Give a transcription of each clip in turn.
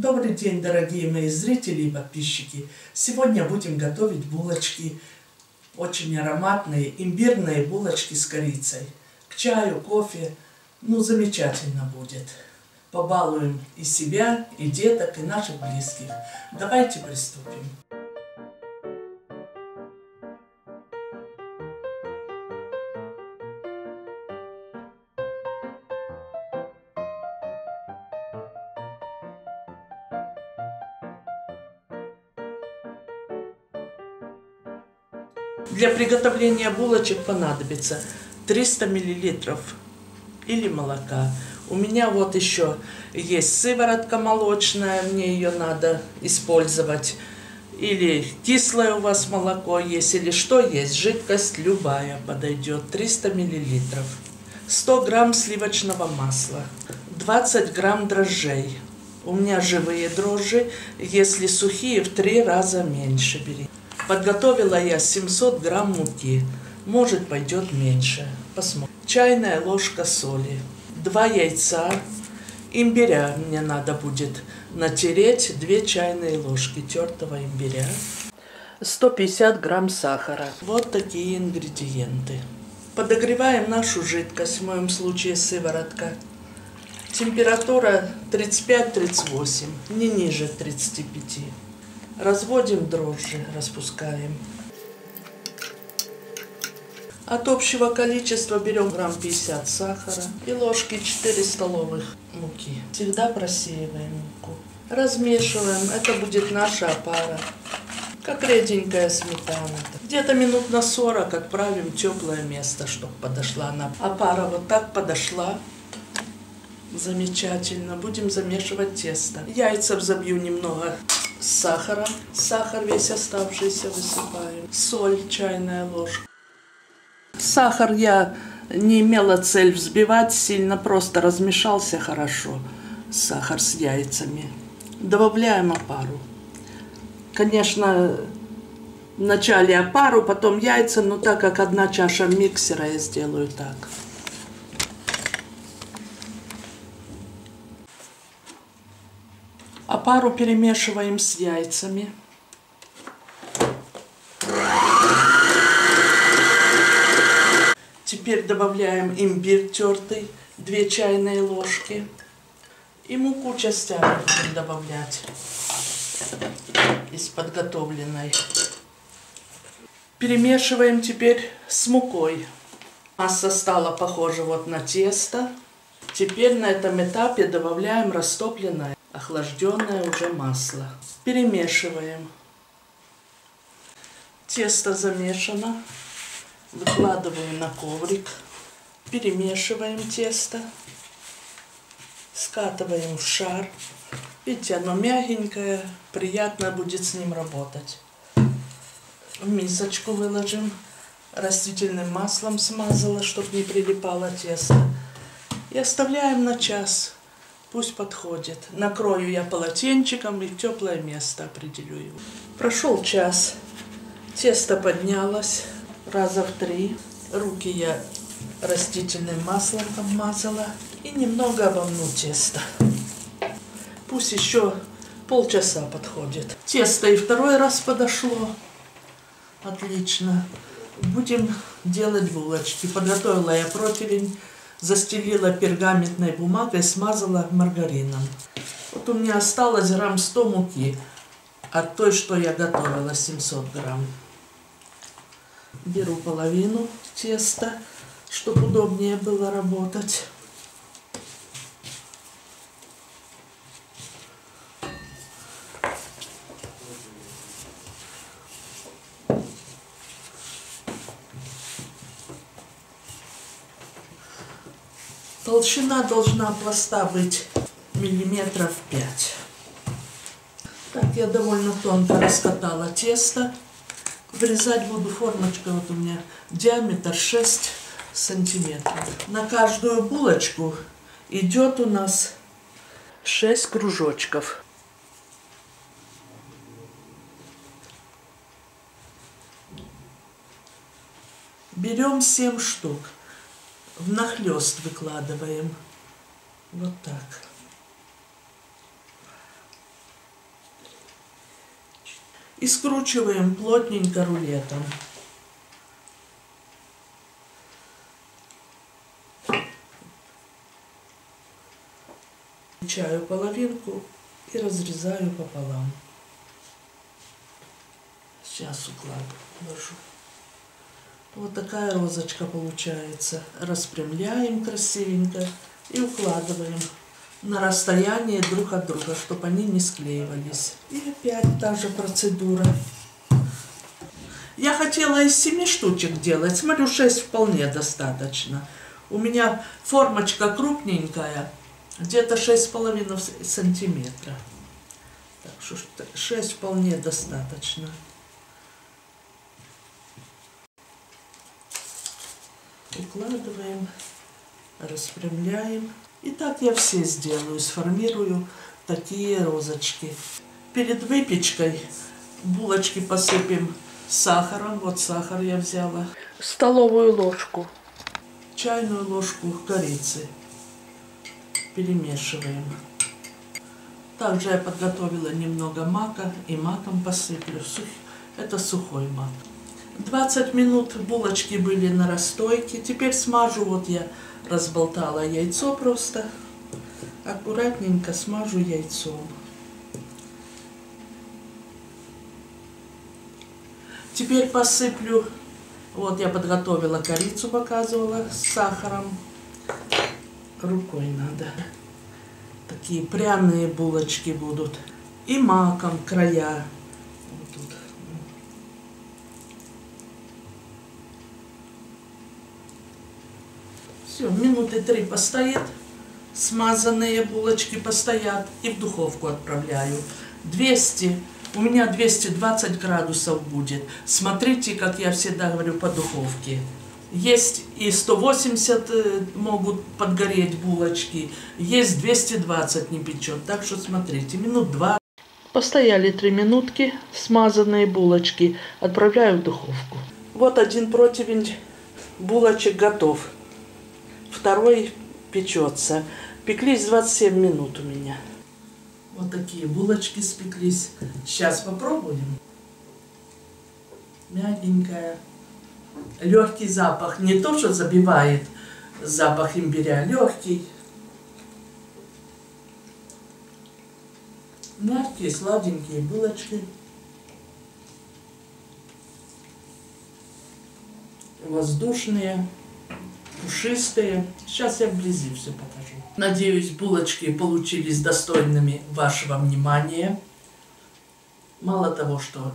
Добрый день, дорогие мои зрители и подписчики. Сегодня будем готовить булочки. Очень ароматные, имбирные булочки с корицей. К чаю, кофе. Ну, замечательно будет. Побалуем и себя, и деток, и наших близких. Давайте приступим. Для приготовления булочек понадобится 300 миллилитров или молока. У меня вот еще есть сыворотка молочная, мне ее надо использовать. Или кислое у вас молоко есть, или что есть, жидкость любая подойдет, 300 миллилитров. 100 грамм сливочного масла, 20 грамм дрожжей. У меня живые дрожжи, если сухие, в три раза меньше бери. Подготовила я 700 грамм муки. Может, пойдет меньше. Посмотрим. Чайная ложка соли. Два яйца. Имбиря мне надо будет натереть. Две чайные ложки тертого имбиря. 150 грамм сахара. Вот такие ингредиенты. Подогреваем нашу жидкость, в моем случае сыворотка. Температура 35-38, не ниже 35. Разводим дрожжи, распускаем. От общего количества берем грамм 50 сахара и ложки 4 столовых муки. Всегда просеиваем муку. Размешиваем. Это будет наша опара. Как реденькая сметана. Где-то минут на 40 отправим в теплое место, чтобы подошла она. Опара вот так подошла. Замечательно. Будем замешивать тесто. Яйца взобью немного сахара. Сахар весь оставшийся высыпаем. Соль, чайная ложка. Сахар я не имела цель взбивать сильно, просто размешался хорошо. Сахар с яйцами. Добавляем опару. Конечно, вначале опару, потом яйца, но так как одна чаша миксера, я сделаю так. Опару перемешиваем с яйцами. Теперь добавляем имбирь тертый, 2 чайные ложки. И муку частями будем добавлять из подготовленной. Перемешиваем теперь с мукой. Масса стала похожа вот на тесто. Теперь на этом этапе добавляем растопленное охлажденное уже масло. Перемешиваем. Тесто замешано. Выкладываю на коврик. Перемешиваем тесто. Скатываем в шар. Видите, оно мягенькое. Приятно будет с ним работать. В мисочку выложим. Растительным маслом смазала, чтобы не прилипало тесто. И оставляем на час. Пусть подходит. Накрою я полотенчиком и в теплое место определю его. Прошел час. Тесто поднялось раза в три. Руки я растительным маслом обмазала. И немного обомну тесто. Пусть еще полчаса подходит. Тесто и второй раз подошло. Отлично. Будем делать булочки. Подготовила я противень застелила пергаментной бумагой, смазала маргарином. Вот у меня осталось грамм 100 муки от той, что я готовила, 700 грамм. Беру половину теста, чтобы удобнее было работать. Толщина должна пласта быть миллиметров 5. Так, я довольно тонко раскатала тесто. Вырезать буду формочкой, вот у меня диаметр 6 сантиметров. На каждую булочку идет у нас 6 кружочков. Берем 7 штук внахлёст выкладываем. Вот так. И скручиваем плотненько рулетом. Включаю половинку и разрезаю пополам. Сейчас укладываю. Вот такая розочка получается. Распрямляем красивенько и укладываем на расстоянии друг от друга, чтобы они не склеивались. И опять та же процедура. Я хотела из семи штучек делать. Смотрю, шесть вполне достаточно. У меня формочка крупненькая, где-то шесть с половиной сантиметра. Так что шесть вполне достаточно. Укладываем, распрямляем. И так я все сделаю, сформирую такие розочки. Перед выпечкой булочки посыпем сахаром. Вот сахар я взяла. Столовую ложку. Чайную ложку корицы. Перемешиваем. Также я подготовила немного мака и маком посыплю. Это сухой мак. 20 минут булочки были на расстойке. Теперь смажу, вот я разболтала яйцо просто. Аккуратненько смажу яйцом. Теперь посыплю, вот я подготовила корицу, показывала, с сахаром. Рукой надо. Такие пряные булочки будут. И маком края. Все, минуты три постоит, смазанные булочки постоят и в духовку отправляю. 200, у меня 220 градусов будет. Смотрите, как я всегда говорю, по духовке. Есть и 180 э, могут подгореть булочки, есть 220 не печет. Так что смотрите, минут 20. Постояли три минутки, смазанные булочки, отправляю в духовку. Вот один противень булочек готов второй печется. Пеклись 27 минут у меня. Вот такие булочки спеклись. Сейчас попробуем. Мягенькая. Легкий запах. Не то, что забивает запах имбиря. Легкий. Мягкие, сладенькие булочки. Воздушные пушистые. Сейчас я вблизи все покажу. Надеюсь, булочки получились достойными вашего внимания. Мало того, что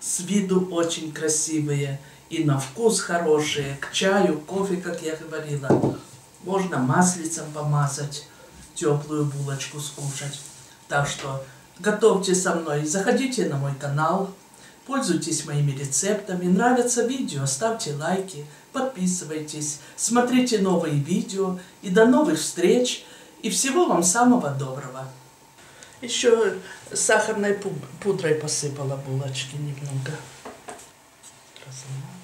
с виду очень красивые и на вкус хорошие, к чаю, кофе, как я говорила. Можно маслицем помазать, теплую булочку скушать. Так что готовьте со мной, заходите на мой канал, пользуйтесь моими рецептами. Нравится видео, ставьте лайки подписывайтесь, смотрите новые видео и до новых встреч и всего вам самого доброго. Еще сахарной пудрой посыпала булочки немного. Размазала.